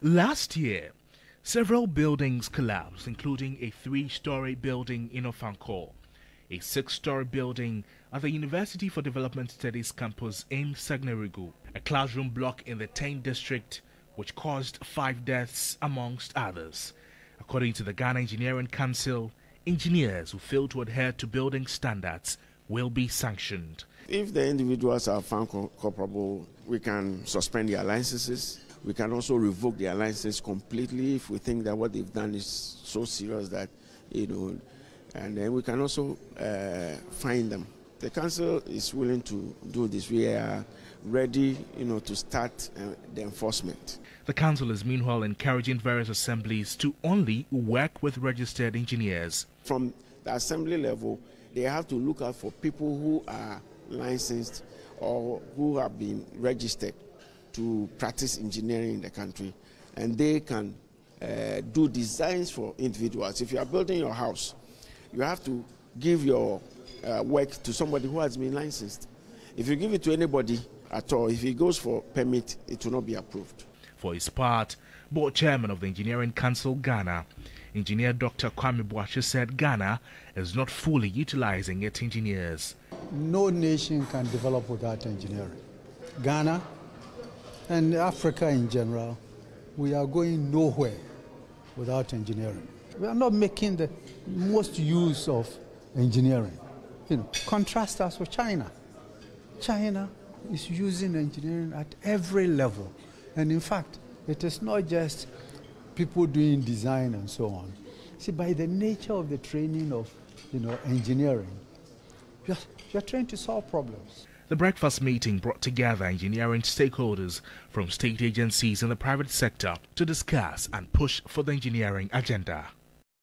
Last year, several buildings collapsed, including a three-story building in Ofankor, a six-story building at the University for Development Studies campus in Sagnarigu, a classroom block in the Tain district, which caused five deaths, amongst others. According to the Ghana Engineering Council, engineers who fail to adhere to building standards will be sanctioned. If the individuals are found culpable, we can suspend their licenses. We can also revoke their licenses completely if we think that what they've done is so serious that, you know, and then we can also uh, fine them. The council is willing to do this. We are ready, you know, to start uh, the enforcement. The council is meanwhile encouraging various assemblies to only work with registered engineers. From the assembly level, they have to look out for people who are licensed or who have been registered to practice engineering in the country, and they can uh, do designs for individuals. If you are building your house, you have to give your uh, work to somebody who has been licensed. If you give it to anybody at all, if it goes for permit, it will not be approved. For his part, board chairman of the Engineering Council Ghana, Engineer Dr. Kwame Boakye said Ghana is not fully utilizing its engineers. No nation can develop without engineering. Ghana and Africa in general, we are going nowhere without engineering. We are not making the most use of engineering. You know, contrast us with China. China is using engineering at every level. And in fact, it is not just people doing design and so on. See, by the nature of the training of, you know, engineering, you're, you're trying to solve problems. The breakfast meeting brought together engineering stakeholders from state agencies and the private sector to discuss and push for the engineering agenda.